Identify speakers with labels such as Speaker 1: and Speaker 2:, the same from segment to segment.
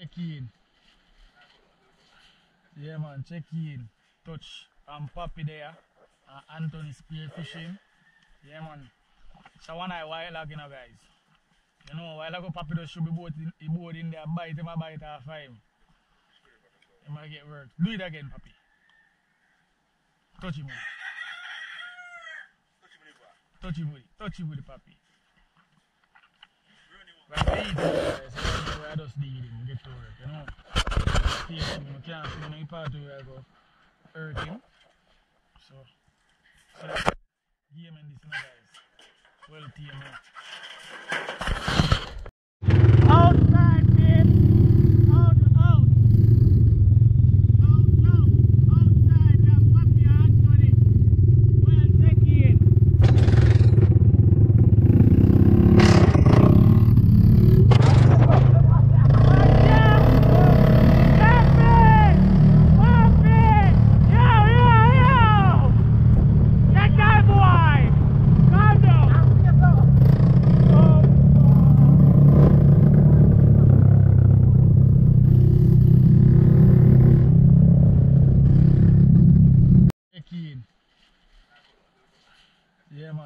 Speaker 1: Check in. Yeah man, check in. Touch. I'm Papi there. Uh, Anthony spear fishing. Yeah man. So one I while ago, you know guys. You know, while ago Papi just should be boat in, he boat in there, bite him a bite half him. He might get work. Do it again, Papi. Touch him. Touch him with it. Touch him with it, Papi. Right, Need him, get to work, you know. You can't see in part where I go hurt him. So, so game this, guys. Well, team,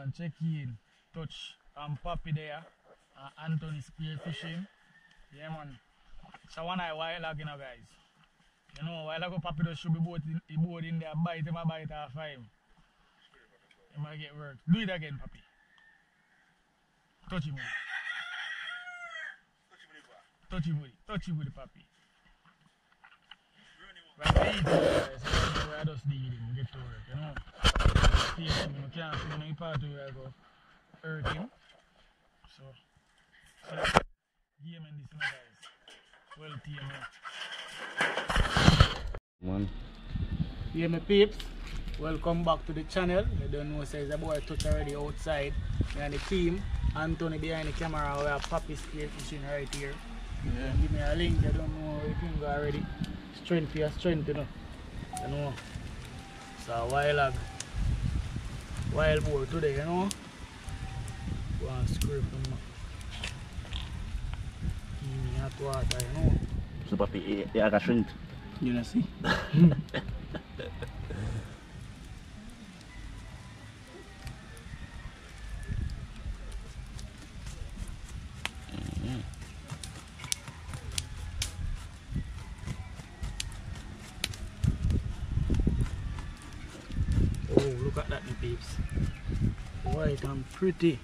Speaker 1: man, check in. Touch um, papi there. Uh, Anthony spearfishing. Yeah, man. So one I while ago, you know, guys. You know, while ago, Poppy just should be boat in, he boat in there, bite him, a bite half him. He might get work, Do it again, papi, Touch him. Touch him, Touch him, Touch him, Poppy. It, Papi. Right, I eat it, guys. So I just need him, get to work, you know. Stay him, you can't see him part where I go hurt him. So, so game and this, you guys. Well, team, man.
Speaker 2: Man.
Speaker 1: Yeah, my peeps. Welcome back to the channel. I don't know, says the boy touch already outside. And the team, Anthony behind the camera, we have Papi spear fishing right here.
Speaker 2: Yeah.
Speaker 1: Give me a link, I don't know if you go already. Strength your strength, you know. You know. So wild lag. Wild boar today, you know. Go and scrape them. Give me hot water, you know.
Speaker 2: So papi, eh, eh, i- i-aga shrink.
Speaker 1: You know see? Oh, look at that, my peeps. White and pretty.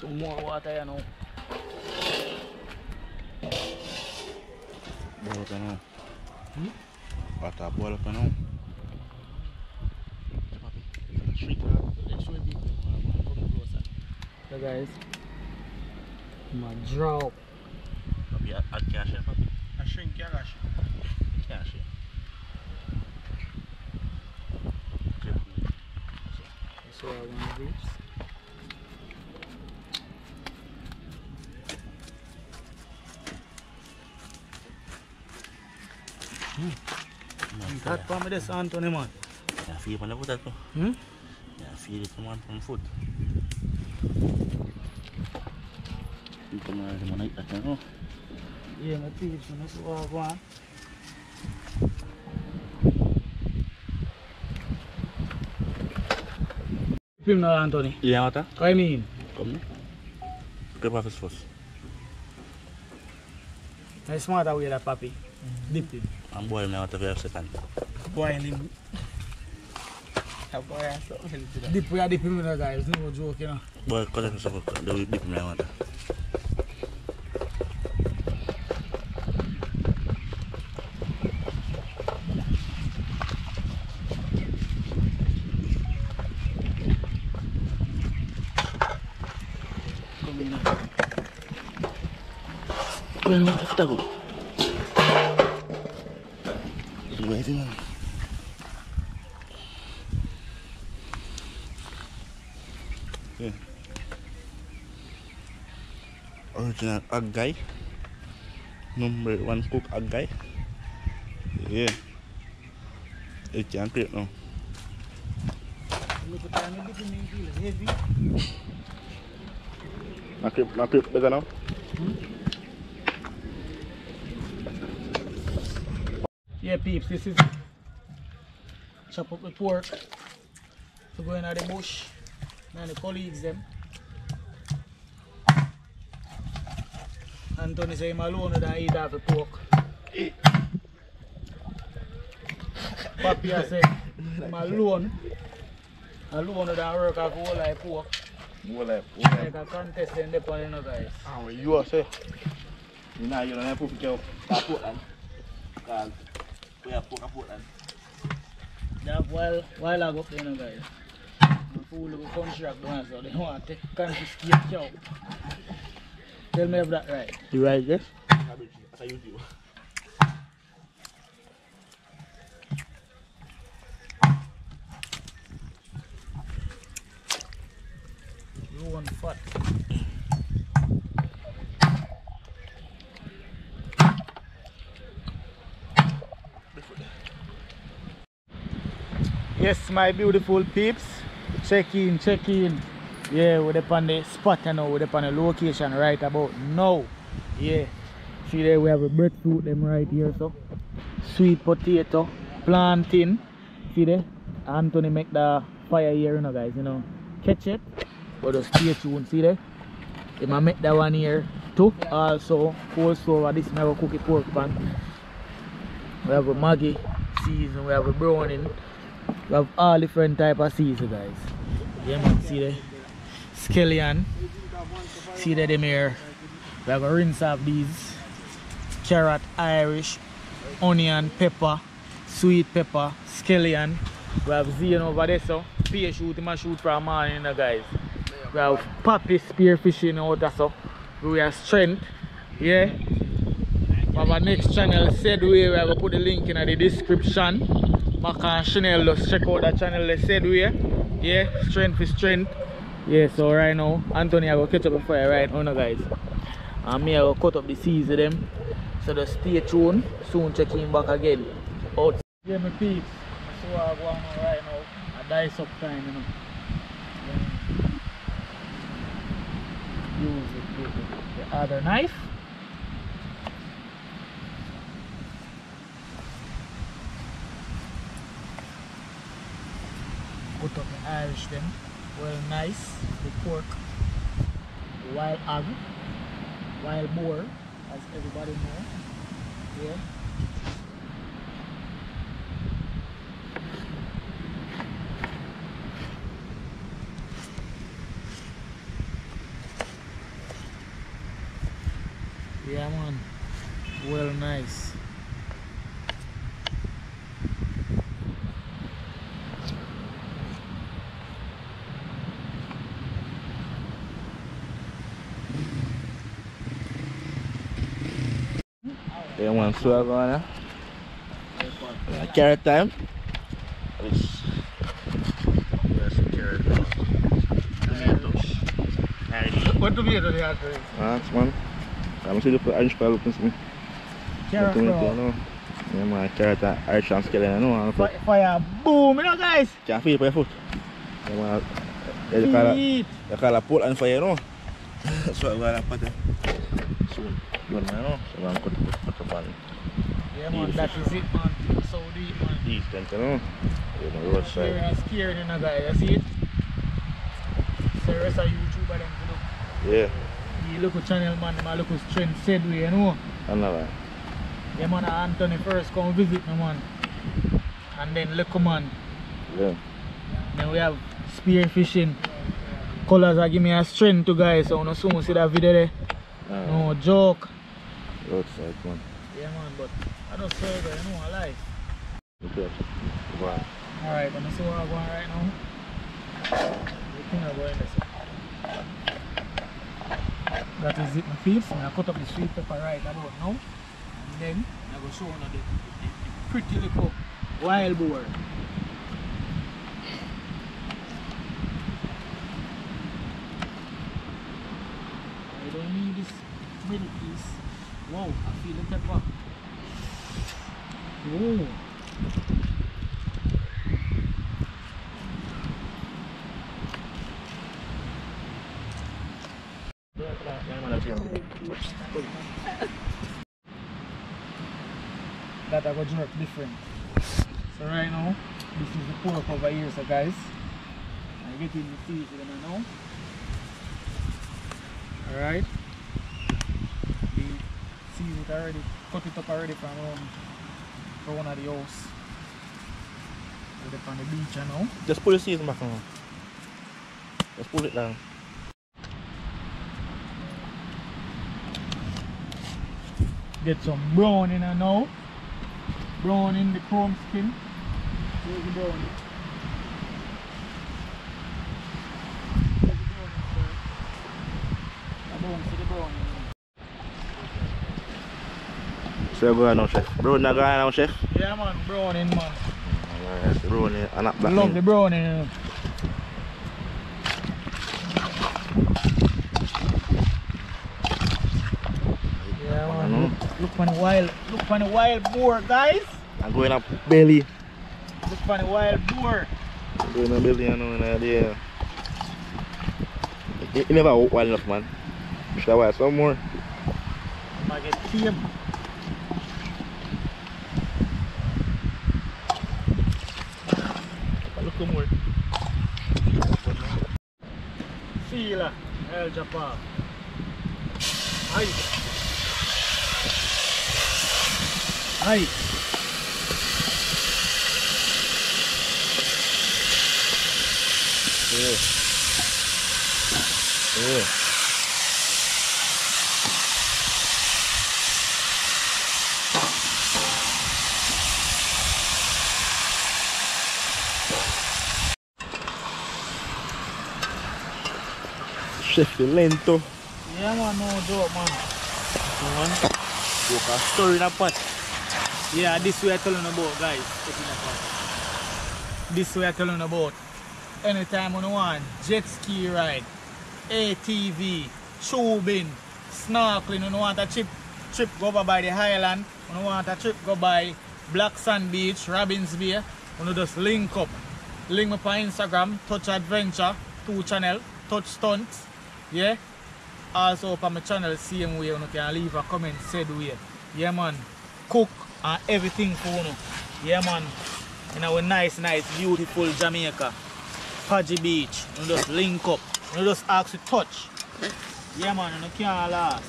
Speaker 1: Some more water, you know.
Speaker 2: Boil pa now.
Speaker 1: Hmm?
Speaker 2: Water boil pa now. So papi, shrink.
Speaker 1: Let's show you. Come closer. So guys, my drop.
Speaker 2: Papi, add add cash here papi.
Speaker 1: I shrink your gosh.
Speaker 2: Cash here. Clip me.
Speaker 1: So I want to reach.
Speaker 2: Man,
Speaker 1: That for me this Anthony man.
Speaker 2: Yeah, feel pan the foot ako.
Speaker 1: Hmm?
Speaker 2: Yeah, feel it man from foot. Ito na rin man ay ano.
Speaker 1: Yeah, my peeps, man. That's what I want. Film na Anthony.
Speaker 2: Iya mata?
Speaker 1: Kaya mean?
Speaker 2: Kom na. Prepare first first.
Speaker 1: I smart away that papi. Dip him.
Speaker 2: Ang boil na mata very second.
Speaker 1: Boil him. Dip, we are dip him, you know, guys. No joke, you know.
Speaker 2: Boil ko sa sa the dip na mata.
Speaker 1: Come in.
Speaker 2: Kuya naman kakita ko. Luwede man. Yeah. Original guy. Number one cook guy. Yeah. It can't now. My creep, my creep bigger now.
Speaker 1: Yeah, peeps, this is chop up the pork to go in the bush. And the colleagues them. Anthony say him alone don't eat half the pork. Papi I say him alone. Alone don't work off whole like pork.
Speaker 2: More like,
Speaker 1: Like a contest in the pan, you know guys.
Speaker 2: Ah, well, you are say. You know, you don't have to pick up that Portland. Because we have pork at Portland.
Speaker 1: That while while I go up there, you know guys. The fool will contract down so they want to take confiscate cow. Tell me if that right.
Speaker 2: You right, yes? That's a YouTube.
Speaker 1: You want fat. Yes, my beautiful peeps. Check in, check in. Yeah, we're the spot you know, we're the location right about now. Yeah. See there we have a breadfruit them right here so. Sweet potato, plantain. See there? Anthony make the fire here, you know guys, you know. Catch it. But just stay tuned, see there? He might make that one here too. Also, also uh, this never cook it pork pan. We have a Maggi season, we have a browning. We have all different type of season guys. Yeah man, see there? Scallion. See there them here. We have a rinse off these. Carrot, Irish, onion, pepper, sweet pepper, scallion. We have Zion over there so. Spear shoot, a shoot from guys. We have Papi spear fishing out there so. We have strength. Yeah. Our next channel said way we have put the link in the description. Mac and Chanel just check out that channel they said way. Yeah, strength for strength. Yeah, so right now Anthony I go catch up the fire right now guys. And me I go cut up the seas with them. So just stay tuned. Soon check back again. Out. Yeah my peeps. So I go on right now. I dice up time you know. Use it with the other knife. put up the Irish then. Well nice. The pork. Wild hog. Wild boar, as everybody know. Yeah. Yeah man. Well nice.
Speaker 2: Yeah, man, so I go on uh, carrot time. This. Yes, carrot. Tomatoes. Irish.
Speaker 1: What tomato they have there?
Speaker 2: Thanks, man. I'm still looking for Irish pie looking for me.
Speaker 1: Carrot
Speaker 2: Tomato,
Speaker 1: flour.
Speaker 2: no. Yeah, man, carrot and Irish and skeleton, I know. man.
Speaker 1: Fi- Fire boom, you know guys.
Speaker 2: Can't feel it by your foot. Yeah, man. Yeah, they call it,
Speaker 1: Eat.
Speaker 2: they call it Portland fire, you know. That's what I'm going to put it. Soon. Know. So I'm going to put up on
Speaker 1: Yeah man, that is it man. Deep man.
Speaker 2: things, you know. You know, roadside.
Speaker 1: And scared you know guys, you see it? So the rest of YouTuber them look.
Speaker 2: Yeah,
Speaker 1: The local channel man, my local strength said we you know.
Speaker 2: another.
Speaker 1: Yeah man, Anthony first come visit me man. And then local man.
Speaker 2: Yeah.
Speaker 1: Then we have spear fishing. Colors are give me a strength to guys, so no soon see that video there.
Speaker 2: Uh,
Speaker 1: No joke.
Speaker 2: Roadside one.
Speaker 1: Yeah man, but I don't serve it, you know, I like.
Speaker 2: Okay. Wow.
Speaker 1: Alright, I'm gonna see what I'm going right now. The think I'm going this That is it, my peeps. I cut up the sweet pepper right about now. And then I'm gonna show you the, the, the pretty little wild boar. I don't need this middle piece see the pepper. Ooh. That I go jerk different. So right now, this is the pork over here, so guys. I get in the season now. Alright. It already, cut it up already from um, for one of the house. On the beach you know.
Speaker 2: Just pull the season back on. Just pull it down.
Speaker 1: Get some brown in there now. Brown in the chrome skin. Where's the brown? Where's the brown in, sir? The brown, see the brown in.
Speaker 2: So go on now, chef. Brown na go on now, chef.
Speaker 1: Yeah man, brown in man.
Speaker 2: Alright, brown eh, and not black.
Speaker 1: Love the brown in. Yeah man,
Speaker 2: Mhm.
Speaker 1: look, look for the wild, look for the wild boar guys.
Speaker 2: I'm going up belly.
Speaker 1: Look for the wild boar.
Speaker 2: Going up belly, you know, in there. You, never walk wild enough, man. Should I watch some more?
Speaker 1: Might get tame.
Speaker 2: Look more.
Speaker 1: Fila, El Japan. Ay. Ay.
Speaker 2: Yeah. Yeah. Lento.
Speaker 1: Yeah man, no joke man.
Speaker 2: Man. Walk a ah, in a pot.
Speaker 1: Yeah, this way I telling about guys. This way I telling about. Anytime you want jet ski ride, ATV, tubing, snorkeling, you want a trip trip go by the Highland, you want a trip go by Black Sand Beach, Robbins Bay, you just link up. Link me on Instagram, Touch Adventure, two channel, Touch Stunts, yeah. Also up on my channel, same way, you can leave a comment, said way. Yeah man, cook and everything for you. Yeah man, in our nice, nice, beautiful Jamaica. Pudgy Beach, you just link up, you just ask to touch. Yeah man, you can't last.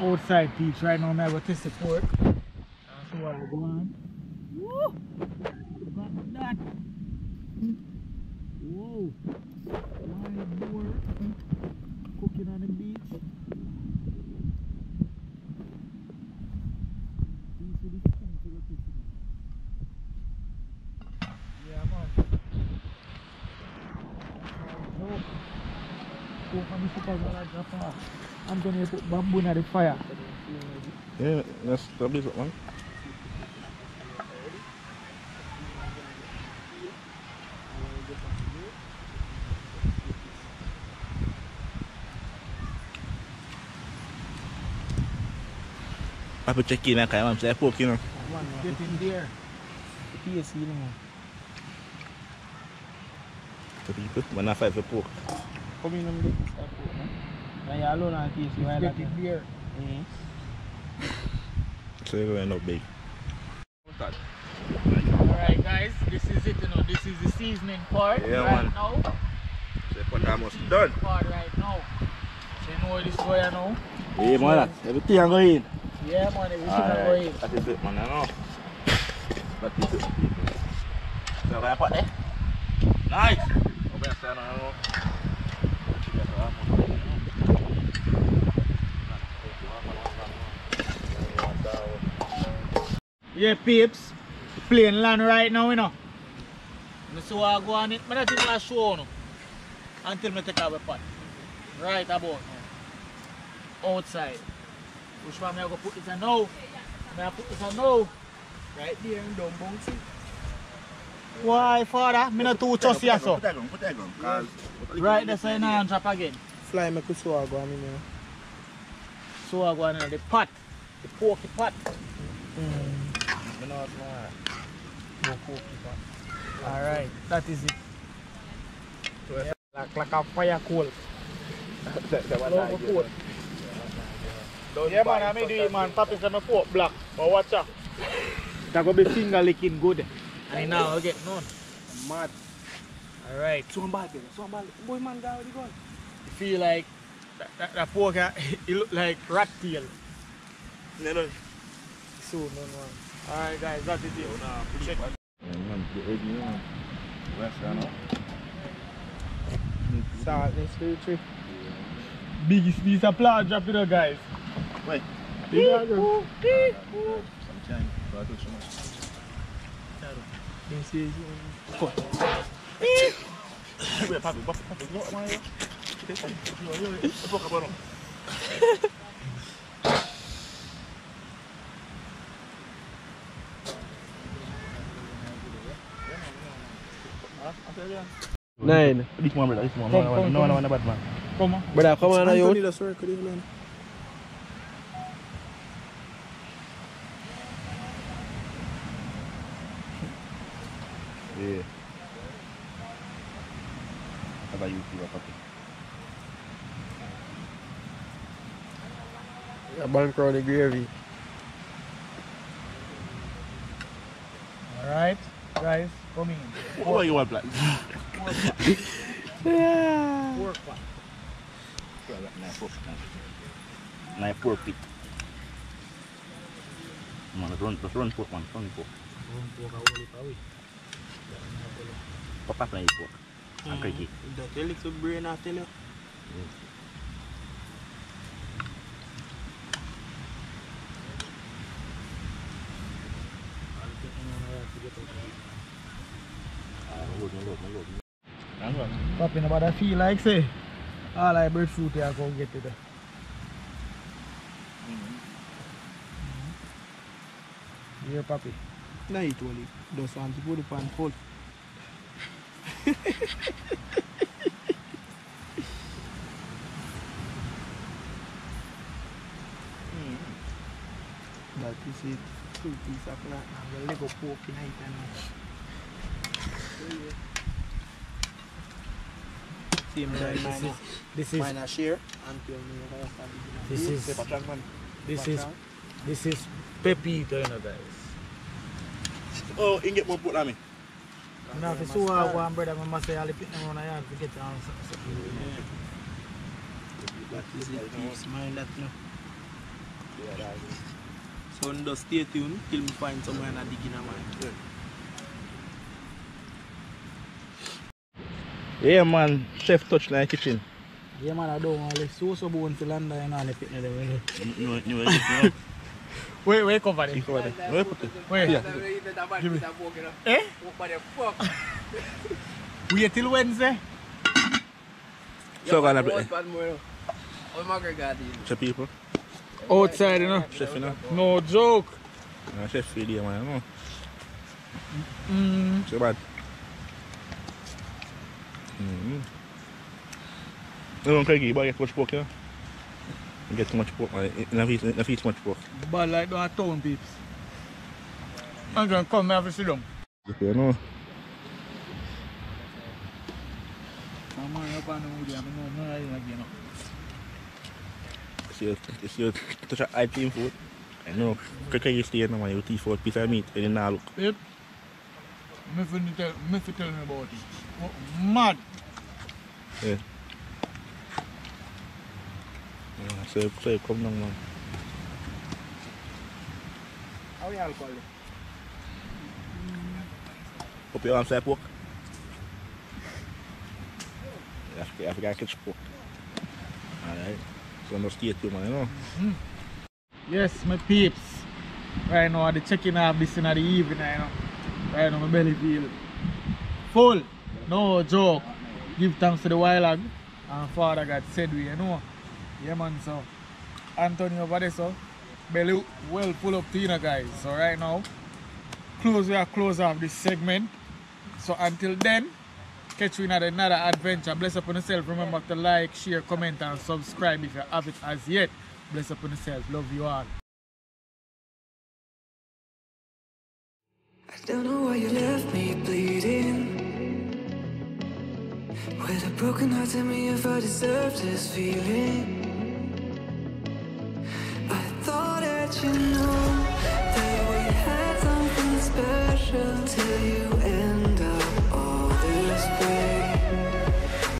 Speaker 1: Outside beach right now, go test the pork. That's what I go that. Whoa! Wild boar cooking on the beach. The. Yeah, I'm gonna put bamboo na the fire.
Speaker 2: Yeah, that's that'll be something. Apa check in lah kayak macam saya pork you know.
Speaker 1: Get in there. PSC naman.
Speaker 2: Tapi apa? Mana five for pork.
Speaker 3: Kuminom din sa po. no? Kaya lo na kisi wala
Speaker 1: Get in there.
Speaker 3: Eh.
Speaker 2: So you're going up big.
Speaker 1: Alright guys, this is it, you know, this is the seasoning part
Speaker 2: Yeah,
Speaker 1: right
Speaker 2: man.
Speaker 1: now.
Speaker 2: So
Speaker 1: This is
Speaker 2: almost
Speaker 1: the
Speaker 2: done.
Speaker 1: seasoning Part right now. So you know what this boy you know?
Speaker 2: Eh, man, everything I'm going.
Speaker 1: Yeah man, everything I'm going.
Speaker 2: That is it, man. I know. That is it. So kaya pot eh. Nice. Open sa ano ano.
Speaker 1: Yeah peeps, plane land right now you know. What I go on it, but I think I show no. Until I take out the pot. Right about now. Outside. Which one I go put it on now? I put it on now. Right there in down bouncy. Why, father? Me not too trust you, so.
Speaker 2: Put that gun, put that gun. Cause
Speaker 1: Right, that's why now trap again.
Speaker 3: Fly make we saw go, I mean, you know.
Speaker 1: So I go on the pot. The porky pot.
Speaker 3: Mm.
Speaker 2: Me know what's going on.
Speaker 1: No porky pot. Alright, that is it. Like, like a fire coal.
Speaker 2: That- that one
Speaker 1: Love
Speaker 2: I
Speaker 1: the coal. Yeah, man, I may do it, man. Papi say my pork black. But watch out. That gonna be finger licking good. And now I get none.
Speaker 3: Mad.
Speaker 1: Alright.
Speaker 3: So I'm bad, so I'm bad. Boy, man, down the gun.
Speaker 1: You feel like that, that, that pork, uh, it look like rat tail.
Speaker 2: No, no.
Speaker 1: Soon, no, no. Alright, guys, that's it. Here. Check.
Speaker 2: Yeah, man, the egg, you know, man. West, you know.
Speaker 3: Salt, this three, three.
Speaker 1: Biggest piece of plant drop, you know, guys.
Speaker 2: Wait.
Speaker 3: Yeah, yeah.
Speaker 2: Sometimes, but I do so much.
Speaker 3: This is,
Speaker 2: Wait, papi, papi, papi, no, man, yo. Yo, yo, yo. Let's walk up, bro.
Speaker 3: Nine.
Speaker 2: This one, brother, this one.
Speaker 1: Come,
Speaker 2: No,
Speaker 1: come,
Speaker 2: no, no,
Speaker 1: come.
Speaker 2: no, bad man.
Speaker 1: Come on.
Speaker 3: Brother, come on, you.
Speaker 4: Anthony, that's right, could you
Speaker 2: Yeah. How about you, you, papi?
Speaker 3: A bank round the gravy.
Speaker 1: Alright, guys, come in.
Speaker 2: What about you want, black?
Speaker 3: Yeah.
Speaker 1: Pork pot.
Speaker 2: Knife pork. Knife pork pit. Man, let's run, let's run pork, man. Run pork. Papa play pork. And cricket.
Speaker 3: That your little brain, I tell you.
Speaker 2: Load, load, load, load. Hang on.
Speaker 1: Popping about I feel like say all I breadfruit here I go get it. Here papi.
Speaker 3: Nah, it only. Just want to put the pan full. Hmm. That is it. Two piece of flat. I'm gonna go pork in it and Same time,
Speaker 1: This
Speaker 3: mine,
Speaker 1: is this is
Speaker 3: mine share until me
Speaker 1: this is
Speaker 3: Paper track, man.
Speaker 1: this is this is pepito you know guys.
Speaker 2: Oh, in get more put on me.
Speaker 1: And if it's so hard, one brother, my must say, I'll pick them on the yard to get down. Yeah.
Speaker 3: That is the thief's mind that you. Yeah, that is. So just stay tuned till me find somewhere and I dig in a mine.
Speaker 2: Yeah. Yeah man, chef touch like kitchen.
Speaker 1: Yeah man, I don't want to let so so bone to land there and all the picnic there.
Speaker 2: You know, you know, you know.
Speaker 1: Wey, wey kompade?
Speaker 2: Yi kompade. Wey pote?
Speaker 1: Wey. Eh? Wey til Wednesday?
Speaker 2: So gana bre. Chepi pou?
Speaker 1: Outside, you know?
Speaker 2: Chepi nou.
Speaker 1: No joke.
Speaker 2: Nan chepi diye man, you know?
Speaker 1: Mmm.
Speaker 2: So bad. Mmm. Yon kage yi bagay kwa chpok, you know? You get too much pork, man. You don't eat, you don't eat too much pork.
Speaker 1: But like don't town peeps. I'm gonna come here to sit down.
Speaker 2: Okay, you know.
Speaker 1: I'm on up on the I'm no more again. you know.
Speaker 2: You see, you see, you touch a high team food. I know. Craigie stay in, man. You eat for a piece of meat, and then now look.
Speaker 1: Yep. Me fi tell, me fi tell me about it. Mad.
Speaker 2: Yeah. Arms say pork. You have to, you have to get catch pork. Alright. So no stay too, man, know.
Speaker 1: Yes, my peeps. Right now, the checking off this in the evening, you know. Right now, my belly feel full. No joke. Give thanks to the wild and Father God said we, you know. Yeah, man, so Anthony over there, so belly well full up know, guys. So, right now, close we are close off this segment. So until then, catch you in another adventure. Bless upon yourself. Remember to like, share, comment, and subscribe if you haven't as yet. Bless upon yourself. Love you all.
Speaker 4: I don't know why you left me bleeding. With a broken heart, tell me if I deserve this feeling. let you know that we had something special to you.